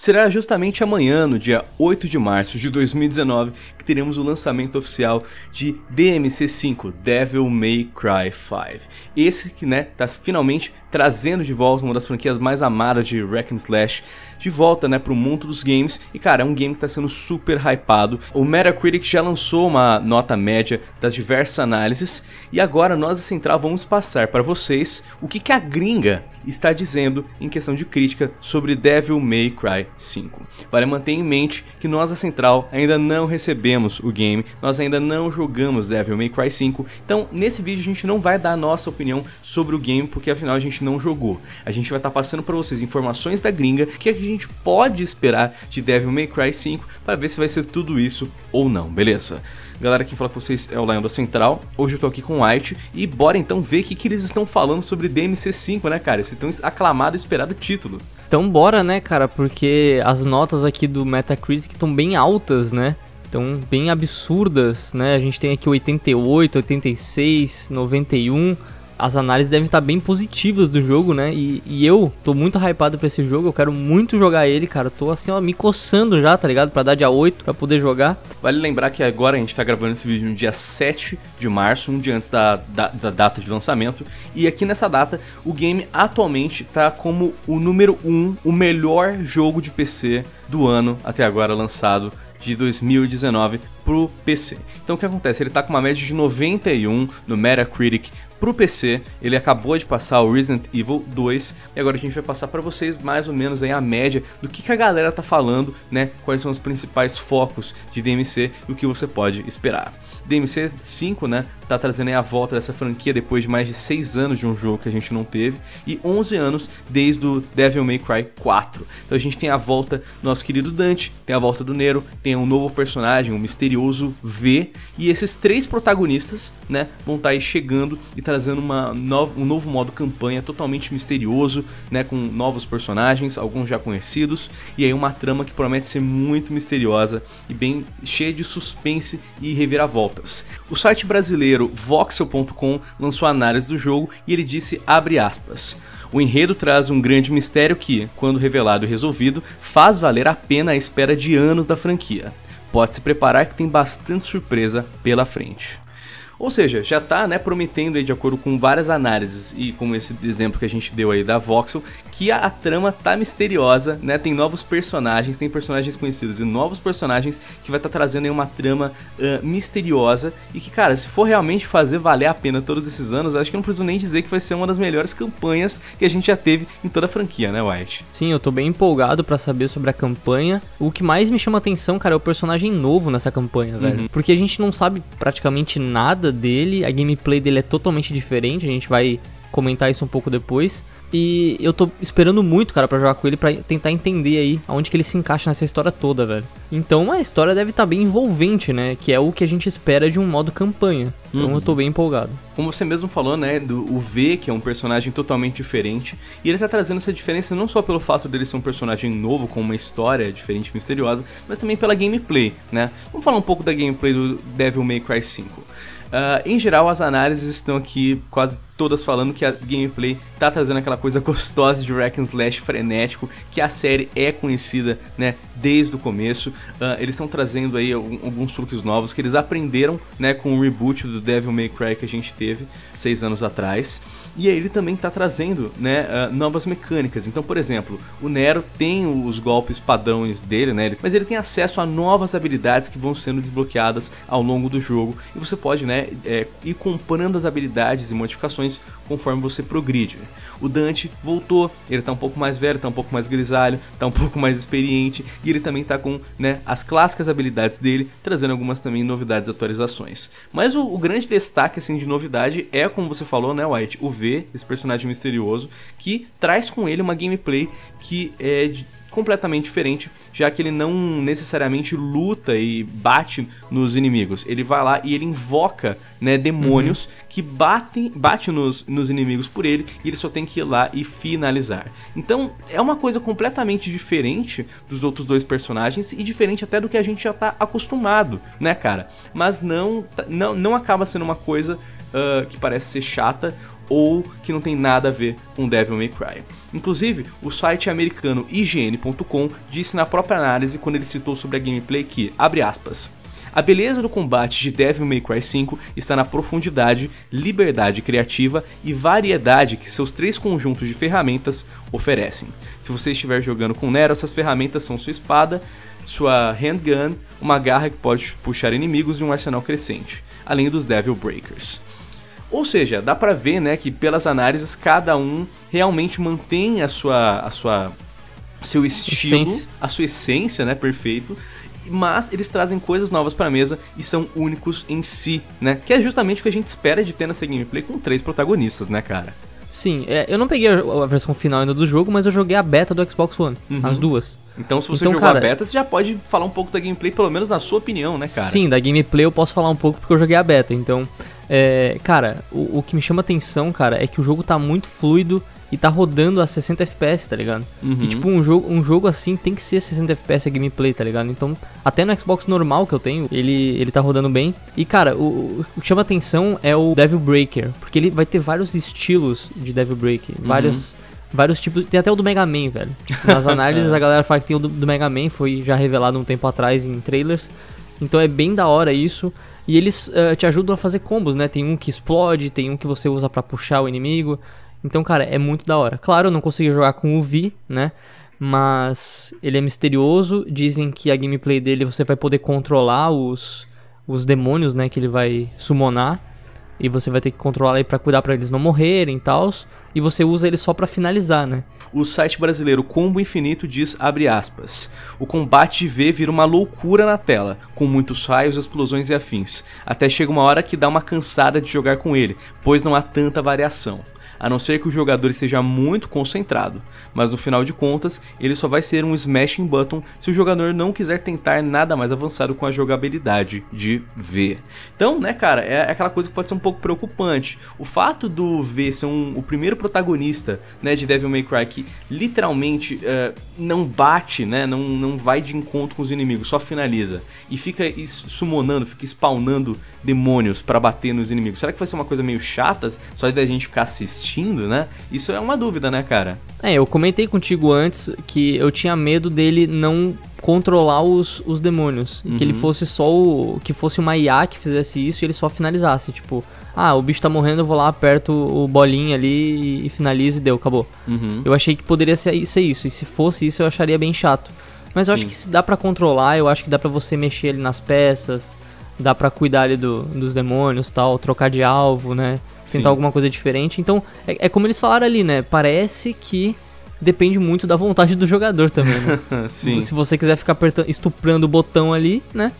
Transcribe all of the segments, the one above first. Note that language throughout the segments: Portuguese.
Será justamente amanhã, no dia 8 de março de 2019, que teremos o lançamento oficial de DMC5, Devil May Cry 5. Esse que, né, tá finalmente trazendo de volta uma das franquias mais amadas de Wreck and Slash de volta, né, pro mundo dos games. E cara, é um game que tá sendo super hypado. O Metacritic já lançou uma nota média das diversas análises e agora nós da Central vamos passar para vocês o que que a gringa está dizendo em questão de crítica sobre Devil May Cry 5. Vale manter em mente que nós da Central ainda não recebemos o game, nós ainda não jogamos Devil May Cry 5, então nesse vídeo a gente não vai dar a nossa opinião sobre o game porque afinal a gente não jogou. A gente vai estar tá passando para vocês informações da gringa que a gente pode esperar de Devil May Cry 5 para ver se vai ser tudo isso ou não, beleza? Galera, quem fala com vocês é o Lion da Central. Hoje eu tô aqui com o White e bora então ver o que, que eles estão falando sobre DMC5, né, cara? Esse tão aclamado e esperado título. Então bora, né, cara? Porque as notas aqui do Metacritic estão bem altas, né? Estão bem absurdas, né? A gente tem aqui 88, 86, 91 as análises devem estar bem positivas do jogo, né? E, e, eu tô muito hypado pra esse jogo, eu quero muito jogar ele, cara. Tô assim, ó, me coçando já, tá ligado? Pra dar dia 8 pra poder jogar. Vale lembrar que agora a gente tá gravando esse vídeo no dia 7 de março, um dia antes da, da, da data de lançamento. E aqui nessa data, o game atualmente tá como o número 1, o melhor jogo de PC do ano até agora lançado de 2019 pro PC. Então o que acontece? Ele tá com uma média de 91 no Metacritic pro PC. Ele acabou de passar o Resident Evil 2 e agora a gente vai passar para vocês mais ou menos aí a média do que, que a galera tá falando, né? Quais são os principais focos de DMC e o que você pode esperar. DMC 5, né, tá trazendo a volta dessa franquia depois de mais de 6 anos de um jogo que a gente não teve e 11 anos desde o Devil May Cry 4. Então a gente tem a volta do nosso querido Dante, tem a volta do Nero, tem um novo personagem, um misterioso V e esses três protagonistas, né, vão estar tá aí chegando e trazendo uma no um novo modo campanha totalmente misterioso, né, com novos personagens, alguns já conhecidos e aí uma trama que promete ser muito misteriosa e bem cheia de suspense e reviravolta. O site brasileiro voxel.com lançou análise do jogo e ele disse abre aspas. O enredo traz um grande mistério que, quando revelado e resolvido, faz valer a pena a espera de anos da franquia. Pode se preparar que tem bastante surpresa pela frente. Ou seja, já está né, prometendo aí, de acordo com várias análises e como esse exemplo que a gente deu aí da Voxel, que a, a trama tá misteriosa, né? Tem novos personagens, tem personagens conhecidos e novos personagens que vai estar tá trazendo aí uma trama uh, misteriosa e que, cara, se for realmente fazer valer a pena todos esses anos, acho que não preciso nem dizer que vai ser uma das melhores campanhas que a gente já teve em toda a franquia, né, White? Sim, eu tô bem empolgado para saber sobre a campanha. O que mais me chama atenção, cara, é o personagem novo nessa campanha, velho. Uhum. Porque a gente não sabe praticamente nada dele, a gameplay dele é totalmente diferente, a gente vai comentar isso um pouco depois. E eu tô esperando muito, cara, para jogar com ele para tentar entender aí aonde que ele se encaixa nessa história toda, velho. Então a história deve estar tá bem envolvente, né? Que é o que a gente espera de um modo campanha. Então uhum. eu tô bem empolgado. Como você mesmo falou, né, do o V, que é um personagem totalmente diferente, e ele tá trazendo essa diferença não só pelo fato dele ser um personagem novo com uma história diferente e misteriosa, mas também pela gameplay, né? Vamos falar um pouco da gameplay do Devil May Cry 5. Uh, em geral, as análises estão aqui quase todas falando que a gameplay tá trazendo aquela coisa gostosa de Wreck and Slash frenético, que a série é conhecida, né, desde o começo. Uh, eles estão trazendo aí alguns truques novos que eles aprenderam, né, com o reboot do Devil May Cry que a gente teve seis anos atrás. E aí ele também está trazendo né, uh, novas mecânicas. Então, por exemplo, o Nero tem os golpes padrões dele, né? Mas ele tem acesso a novas habilidades que vão sendo desbloqueadas ao longo do jogo. E você pode né, é, ir comprando as habilidades e modificações conforme você progride. O Dante voltou, ele tá um pouco mais velho, tá um pouco mais grisalho, tá um pouco mais experiente e ele também tá com né, as clássicas habilidades dele, trazendo algumas também novidades e atualizações. Mas o, o, grande destaque assim de novidade é, como você falou, né, White, o V, esse personagem misterioso, que traz com ele uma gameplay que é de completamente diferente, já que ele não necessariamente luta e bate nos inimigos. Ele vai lá e ele invoca, né, demônios uhum. que batem, bate nos, nos inimigos por ele e ele só tem que ir lá e finalizar. Então, é uma coisa completamente diferente dos outros dois personagens e diferente até do que a gente já tá acostumado, né, cara? Mas não não, não acaba sendo uma coisa uh, que parece ser chata ou que não tem nada a ver com Devil May Cry. Inclusive, o site americano IGN.com disse na própria análise quando ele citou sobre a gameplay que, abre aspas, a beleza do combate de Devil May Cry 5 está na profundidade, liberdade criativa e variedade que seus três conjuntos de ferramentas oferecem. Se você estiver jogando com Nero, essas ferramentas são sua espada, sua handgun, uma garra que pode puxar inimigos e um arsenal crescente, além dos Devil Breakers. Ou seja, dá pra ver, né, que pelas análises cada um realmente mantém a sua a sua seu estilo, essência. a sua essência, né, perfeito. Mas eles trazem coisas novas para a mesa e são únicos em si, né? Que é justamente o que a gente espera de ter nessa gameplay com três protagonistas, né, cara? Sim, é, eu não peguei a, versão final ainda do jogo, mas eu joguei a beta do Xbox One, uhum. as duas. Então, se você então, jogou cara, a beta, você já pode falar um pouco da gameplay, pelo menos na sua opinião, né, cara? Sim, da gameplay eu posso falar um pouco porque eu joguei a beta. Então, é, cara, o, o, que me chama atenção, cara, é que o jogo tá muito fluido e tá rodando a 60 FPS, tá ligado? Uhum. E tipo, um jogo, um jogo assim tem que ser 60 FPS a gameplay, tá ligado? Então, até no Xbox normal que eu tenho, ele, ele tá rodando bem. E cara, o, o que chama atenção é o Devil Breaker, porque ele vai ter vários estilos de Devil Breaker, uhum. vários vários tipos. Tem até o do Mega Man, velho. Nas análises a galera fala que tem o do, do, Mega Man, foi já revelado um tempo atrás em trailers. Então é bem da hora isso. E eles uh, te ajudam a fazer combos, né? Tem um que explode, tem um que você usa para puxar o inimigo. Então, cara, é muito da hora. Claro, eu não consegui jogar com o Vi, né? Mas ele é misterioso. Dizem que a gameplay dele você vai poder controlar os, os demônios, né? Que ele vai summonar. E você vai ter que controlar ele pra cuidar para eles não morrerem e tal. E você usa ele só para finalizar, né? o site brasileiro Combo Infinito diz, abre aspas, o combate de V vira uma loucura na tela, com muitos raios, explosões e afins, até chega uma hora que dá uma cansada de jogar com ele, pois não há tanta variação a não ser que o jogador esteja muito concentrado, mas no final de contas, ele só vai ser um smashing button se o jogador não quiser tentar nada mais avançado com a jogabilidade de V. Então, né, cara, é aquela coisa que pode ser um pouco preocupante. O fato do V ser um, o primeiro protagonista, né, de Devil May Cry que literalmente uh, não bate, né, não, não vai de encontro com os inimigos, só finaliza e fica summonando, fica spawnando demônios para bater nos inimigos. Será que vai ser uma coisa meio chata só da gente ficar assistindo, né? Isso é uma dúvida, né, cara? É, eu comentei contigo antes que eu tinha medo dele não controlar os, os demônios. Uhum. Que ele uhum. fosse só o. Que fosse uma IA que fizesse isso e ele só finalizasse. Tipo, ah, o bicho tá morrendo, eu vou lá, aperto o bolinho ali e finalizo e deu, acabou. Uhum. Eu achei que poderia ser, ser isso. E se fosse isso, eu acharia bem chato. Mas eu Sim. acho que se dá para controlar, eu acho que dá para você mexer ali nas peças, dá para cuidar ali do, dos demônios tal, trocar de alvo, né? Tentar Sim. alguma coisa diferente. Então, é, é, como eles falaram ali, né? Parece que depende muito da vontade do jogador também, né? Sim. Se você quiser ficar apertando, estuprando o botão ali, né?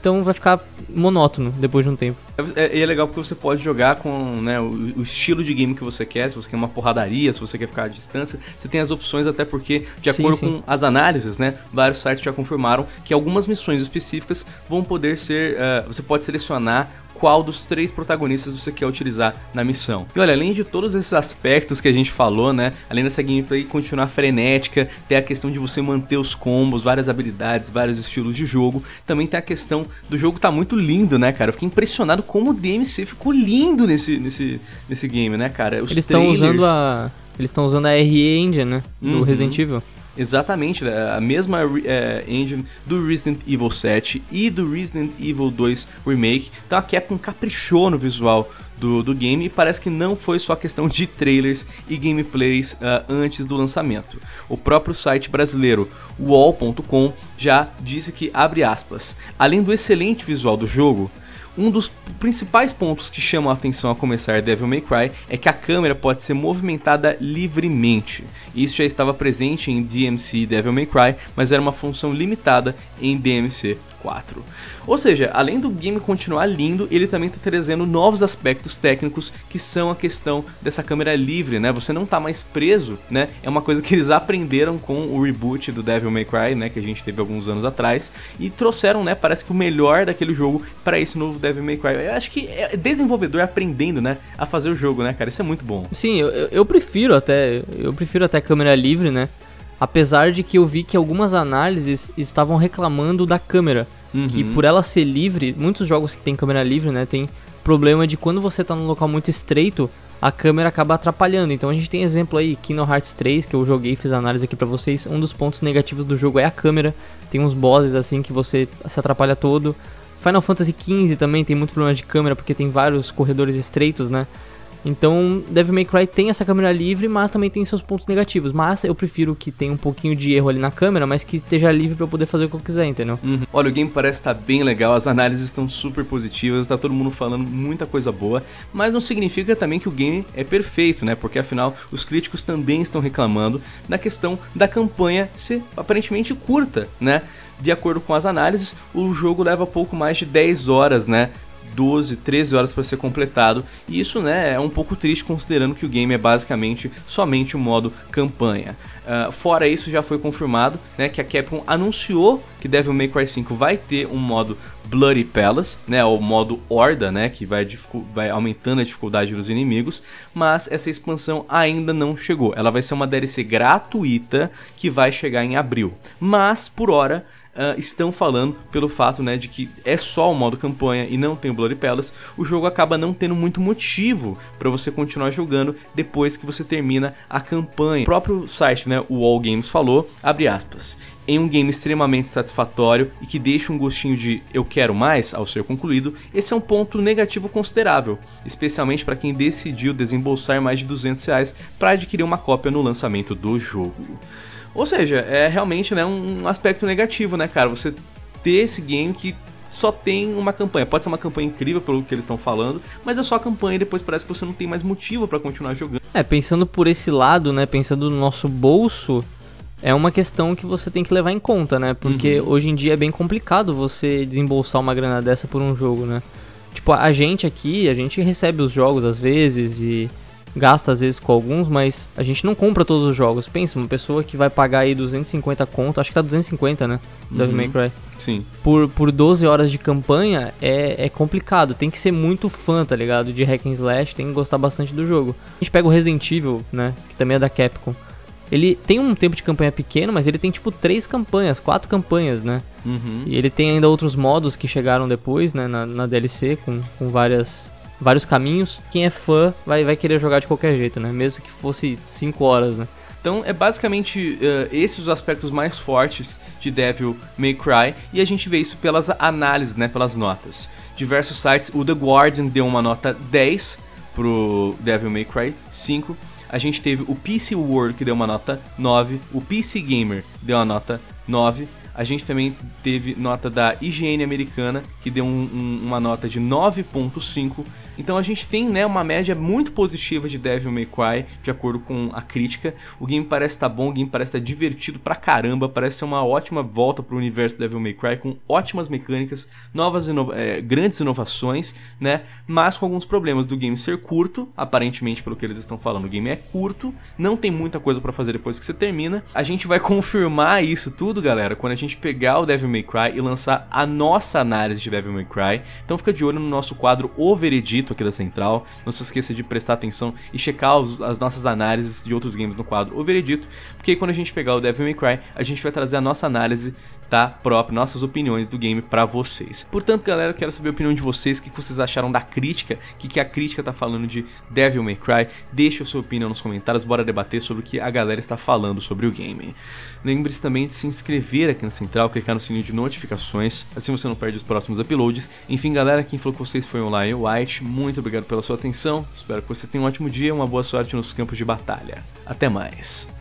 Então vai ficar monótono depois de um tempo. É, é, legal porque você pode jogar com né, o, o, estilo de game que você quer, se você quer uma porradaria, se você quer ficar à distância, você tem as opções até porque, de acordo sim, sim. com as análises, né, vários sites já confirmaram que algumas missões específicas vão poder ser, uh, você pode selecionar qual dos três protagonistas você quer utilizar na missão. E olha, além de todos esses aspectos que a gente falou, né? Além dessa gameplay continuar frenética, tem a questão de você manter os combos, várias habilidades, vários estilos de jogo. Também tem a questão do jogo tá muito lindo, né, cara? Eu fiquei impressionado como o DMC ficou lindo nesse, nesse, nesse game, né, cara? Os Eles estão usando a. Eles estão usando a RE Engine, né? Do uhum. Resident Evil. Exatamente, né? a mesma é, engine do Resident Evil 7 e do Resident Evil 2 Remake. Então a Capcom caprichou no visual do, do game e parece que não foi só questão de trailers e gameplays uh, antes do lançamento. O próprio site brasileiro wall.com já disse que, abre aspas, além do excelente visual do jogo, um dos principais pontos que chamam a atenção a começar Devil May Cry é que a câmera pode ser movimentada livremente. Isso já estava presente em DMC Devil May Cry, mas era uma função limitada em DMC 4. Ou seja, além do game continuar lindo, ele também está trazendo novos aspectos técnicos que são a questão dessa câmera livre, né? Você não está mais preso, né? É uma coisa que eles aprenderam com o reboot do Devil May Cry, né, que a gente teve alguns anos atrás e trouxeram, né, parece que o melhor daquele jogo para esse novo Devil May Cry. Eu acho que é desenvolvedor aprendendo, né, a fazer o jogo, né, cara? Isso é muito bom. Sim, eu, eu prefiro até, eu prefiro até câmera livre, né? Apesar de que eu vi que algumas análises estavam reclamando da câmera. Uhum. Que por ela ser livre, muitos jogos que tem câmera livre, né, tem problema de quando você tá num local muito estreito, a câmera acaba atrapalhando. Então a gente tem exemplo aí, Kingdom Hearts 3, que eu joguei, fiz análise aqui pra vocês. Um dos pontos negativos do jogo é a câmera. Tem uns bosses assim que você se atrapalha todo. Final Fantasy XV também tem muito problema de câmera, porque tem vários corredores estreitos, né? Então, Devil May Cry tem essa câmera livre, mas também tem seus pontos negativos. Mas eu prefiro que tenha um pouquinho de erro ali na câmera, mas que esteja livre para eu poder fazer o que eu quiser, entendeu? Uhum. Olha, o game parece estar tá bem legal, as análises estão super positivas, tá todo mundo falando muita coisa boa, mas não significa também que o game é perfeito, né? Porque afinal, os críticos também estão reclamando da questão da campanha ser aparentemente curta, né? De acordo com as análises, o jogo leva pouco mais de 10 horas, né? 12, 13 horas para ser completado. E isso né, é um pouco triste considerando que o game é basicamente somente o modo campanha. Uh, fora isso, já foi confirmado né, que a Capcom anunciou que Devil May Cry 5 vai ter um modo Bloody Palace, né, o modo Horda, né, que vai, vai aumentando a dificuldade dos inimigos, mas essa expansão ainda não chegou. Ela vai ser uma DLC gratuita que vai chegar em abril. Mas, por hora, uh, estão falando pelo fato né, de que é só o modo campanha e não tem o Bloody Palace, o jogo acaba não tendo muito motivo para você continuar jogando depois que você termina a campanha. O próprio site, né, o All Games falou, abre aspas, em um game extremamente satisfatório e que deixa um gostinho de eu quero mais ao ser concluído, esse é um ponto negativo considerável, especialmente para quem decidiu desembolsar mais de 200 reais para adquirir uma cópia no lançamento do jogo. Ou seja, é realmente né, um aspecto negativo, né, cara? Você ter esse game que só tem uma campanha. Pode ser uma campanha incrível pelo que eles estão falando, mas é só a campanha e depois parece que você não tem mais motivo para continuar jogando. É, pensando por esse lado, né, pensando no nosso bolso, é uma questão que você tem que levar em conta, né? Porque uhum. hoje em dia é bem complicado você desembolsar uma grana dessa por um jogo, né? Tipo, a gente aqui, a gente recebe os jogos às vezes e gasta às vezes com alguns, mas a gente não compra todos os jogos. Pensa, uma pessoa que vai pagar aí 250 conto, acho que tá 250, né? Devil May Cry. Sim. Por, por 12 horas de campanha é, é complicado. Tem que ser muito fã, tá ligado? De hack and slash, tem que gostar bastante do jogo. A gente pega o Resident Evil, né? Que também é da Capcom. Ele tem um tempo de campanha pequeno, mas ele tem tipo três campanhas, quatro campanhas, né? Uhum. E ele tem ainda outros modos que chegaram depois, né? Na, na DLC, com, com várias vários caminhos. Quem é fã vai, vai querer jogar de qualquer jeito, né? Mesmo que fosse 5 horas, né? Então é basicamente uh, esses os aspectos mais fortes de Devil May Cry e a gente vê isso pelas análises, né, pelas notas. Diversos sites, o The Guardian deu uma nota 10 pro Devil May Cry 5. A gente teve o PC World que deu uma nota 9, o PC Gamer deu uma nota 9. A gente também teve nota da IGN americana, que deu um, um, uma nota de 9.5 então a gente tem né, uma média muito positiva de Devil May Cry, de acordo com a crítica. O game parece estar tá bom, o game parece estar tá divertido pra caramba, parece ser uma ótima volta pro universo Devil May Cry, com ótimas mecânicas, novas é, grandes inovações, né? Mas com alguns problemas do game ser curto, aparentemente pelo que eles estão falando, o game é curto, não tem muita coisa para fazer depois que você termina. A gente vai confirmar isso tudo, galera, quando a gente pegar o Devil May Cry e lançar a nossa análise de Devil May Cry. Então fica de olho no nosso quadro O Veredito aqui da Central. Não se esqueça de prestar atenção e checar os, as nossas análises de outros games no quadro O Veredito, porque quando a gente pegar o Devil May Cry, a gente vai trazer a nossa análise tá própria, nossas opiniões do game para vocês. Portanto, galera, eu quero saber a opinião de vocês, o que vocês acharam da crítica, o que, que a crítica tá falando de Devil May Cry. Deixe a sua opinião nos comentários, bora debater sobre o que a galera está falando sobre o game. Lembre-se também de se inscrever aqui na Central, clicar no sininho de notificações, assim você não perde os próximos uploads. Enfim, galera, quem falou com vocês foi o Lion White, muito obrigado pela sua atenção, espero que vocês tenham um ótimo dia, uma boa sorte nos campos de batalha. Até mais!